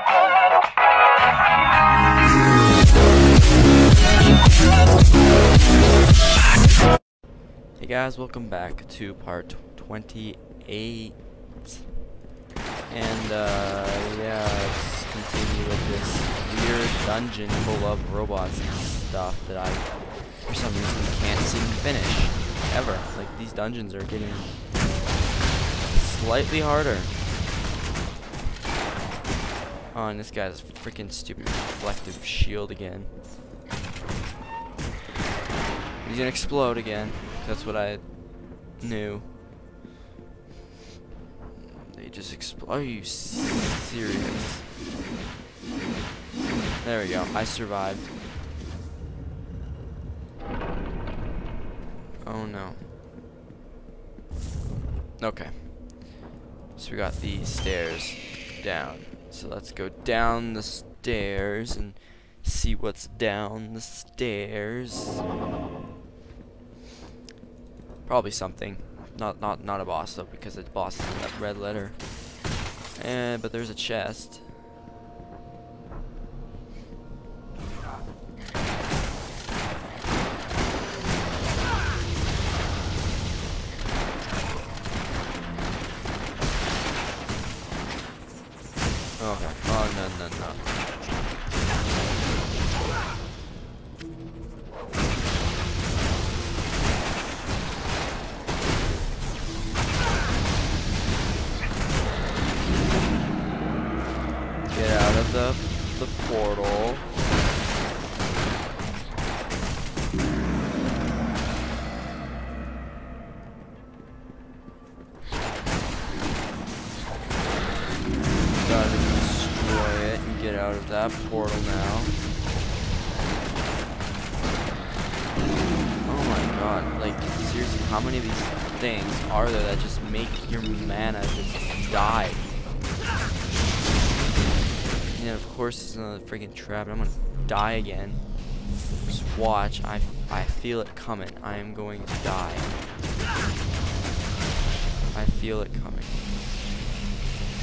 Hey guys, welcome back to part 28. And, uh, yeah, let's continue with this weird dungeon full of robots and stuff that I, for some reason, can't seem to finish. Ever. Like, these dungeons are getting slightly harder. Oh, and this guy's freaking stupid reflective shield again. He's gonna explode again. That's what I knew. They just explode. Are you serious? There we go. I survived. Oh no. Okay. So we got these stairs down. So let's go down the stairs and see what's down the stairs. Probably something. Not not not a boss though, because the boss is in that red letter. And but there's a chest. Gotta destroy it and get out of that portal now. Oh my god, like seriously, how many of these things are there that just make your mana just die? Yeah, of course it's another freaking trap. I'm gonna die again. Just watch. I, I feel it coming. I am going to die. I feel it coming.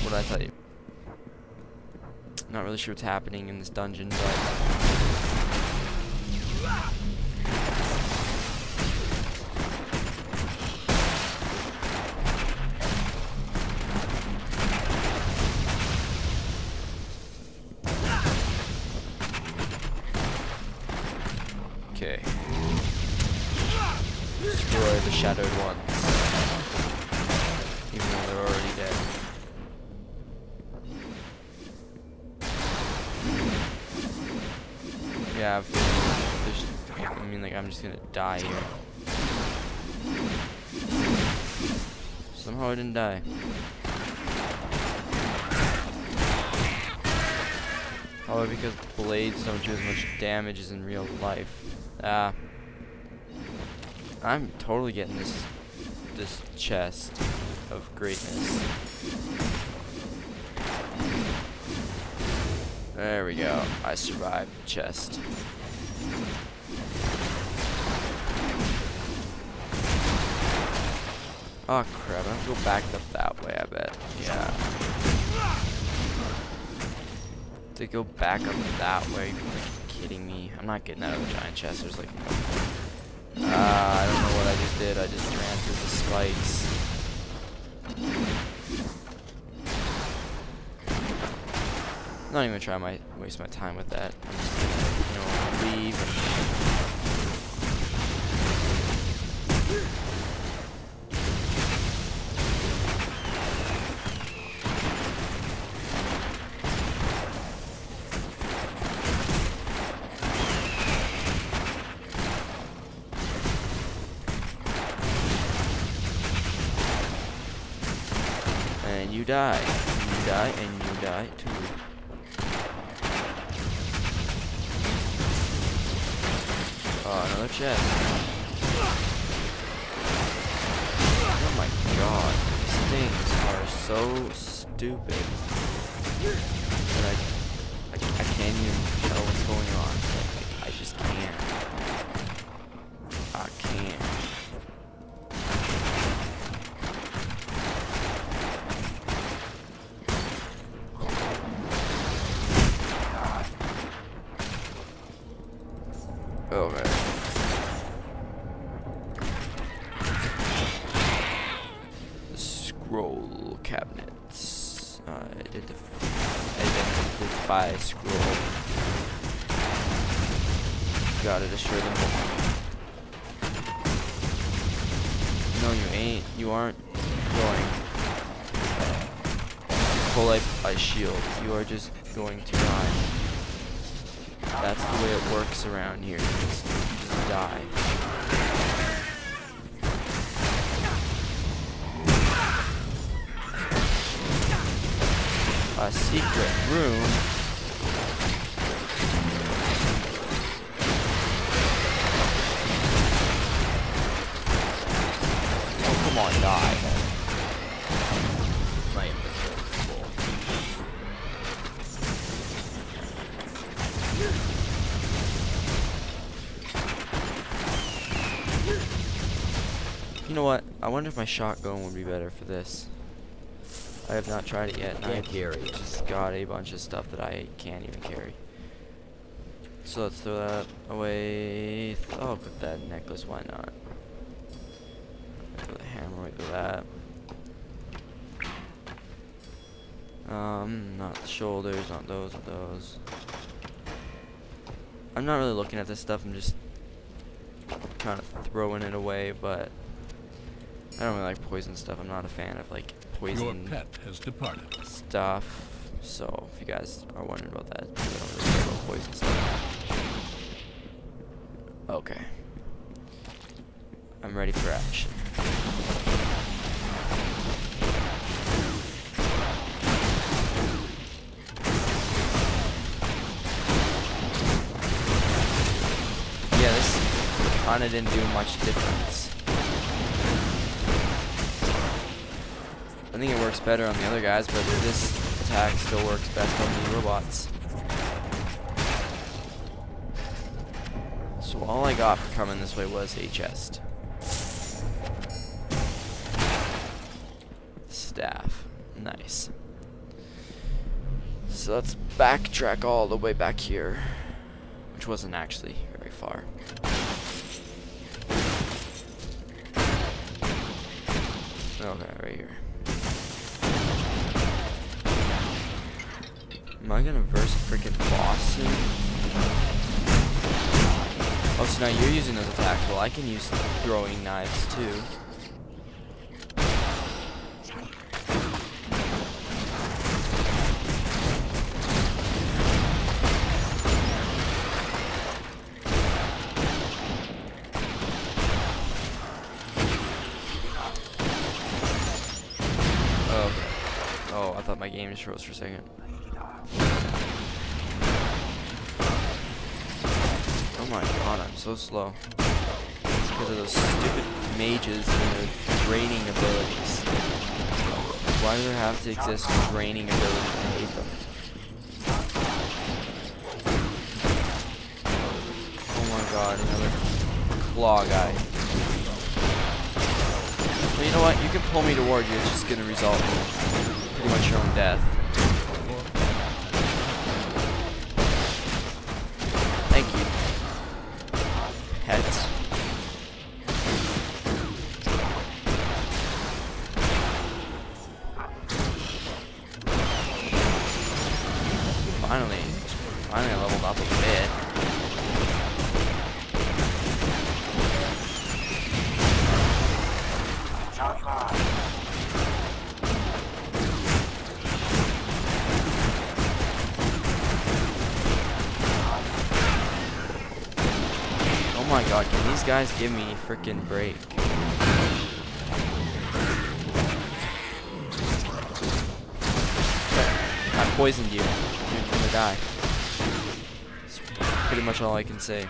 What did I tell you? Not really sure what's happening in this dungeon, but Okay. Destroy the shadowed ones. Die here. Somehow I didn't die. Probably because blades don't do as much damage as in real life. Ah. I'm totally getting this this chest of greatness. There we go. I survived the chest. Oh crap, I have to go back up that way, I bet. Yeah. To go back up that way, kidding me. I'm not getting out of the giant chest, there's like Ah, I don't know what I just did, I just ran through the spikes. I'm not even trying to waste my time with that. I'm just gonna, you know, leave. And you die. You die and you die too. Oh, another chest. Oh my god. These things are so stupid. That I, I, I can't even tell what's going on. Like, I just can't. I can't. Cabinets. Uh, identify scroll. Gotta destroy them. No, you ain't. You aren't going. Pull a, a shield. You are just going to die. That's the way it works around here. Just, just die. A secret room. Oh, come on, die. You know what? I wonder if my shotgun would be better for this. I have not tried it yet. and I Can't carry it. just got a bunch of stuff that I can't even carry. So let's throw that away. Oh, put that necklace. Why not? Put the hammer away. Put that. Um, not the shoulders, not those, not those. I'm not really looking at this stuff. I'm just kind of throwing it away, but I don't really like poison stuff. I'm not a fan of like poison pet has departed. stuff. So if you guys are wondering about that, I don't really care about poison stuff. Okay. I'm ready for action. Yeah, this kinda didn't do much difference. I think it works better on the other guys, but this attack still works best on the robots. So all I got for coming this way was a chest. Staff. Nice. So let's backtrack all the way back here. Which wasn't actually very far. Okay, right here. Am I gonna verse freaking boss soon? Oh, so now you're using those attacks. Well, I can use throwing knives too. Oh. Oh, I thought my game just froze for a second. My god, I'm so slow. Because of those stupid mages and their draining abilities. Why do there have to exist draining abilities? I hate them. Oh my god, another claw guy. Well, you know what? You can pull me toward you. It's just gonna result in pretty much your own death. Guys give me a freaking break? I poisoned you. You're gonna die. That's pretty much all I can say.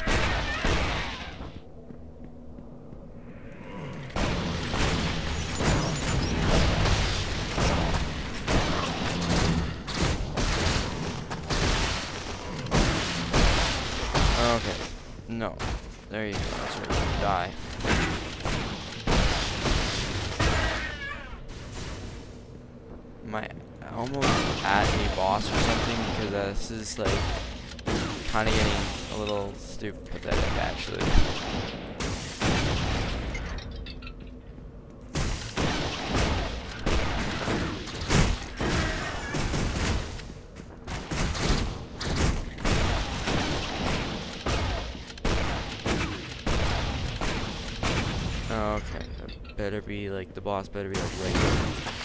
my almost at a boss or something because uh, this is like kind of getting a little stupid pathetic actually. Okay, better be like the boss better be like right.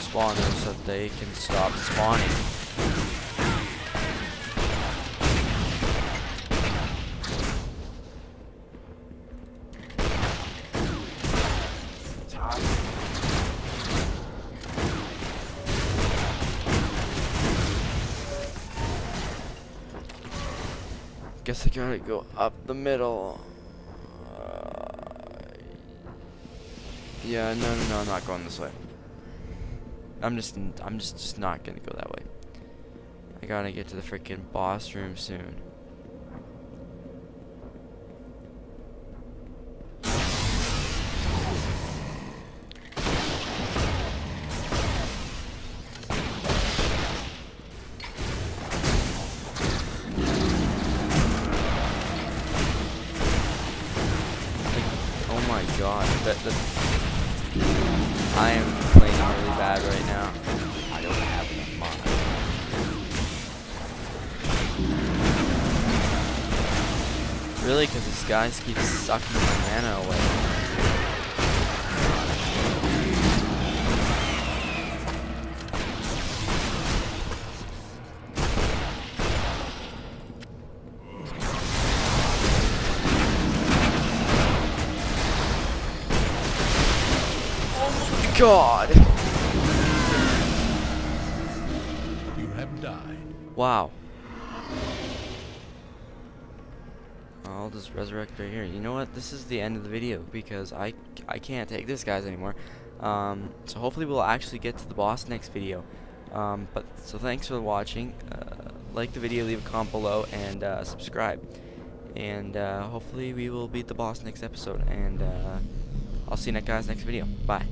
Spawners so that they can stop spawning. Guess I gotta go up the middle. Uh, yeah, no, no, no, I'm not going this way. I'm just, I'm just, just not gonna go that way. I gotta get to the freaking boss room soon. Oh my god, that, that I am bad right now. I don't have enough mana. Really, because this guy keeps sucking my mana away. God! Wow. I'll just resurrect right here. You know what? This is the end of the video because I, I can't take this guys anymore. Um, so hopefully we'll actually get to the boss next video. Um, but so thanks for watching. Uh, like the video, leave a comment below, and uh, subscribe. And uh, hopefully we will beat the boss next episode. And uh, I'll see you guys next video. Bye.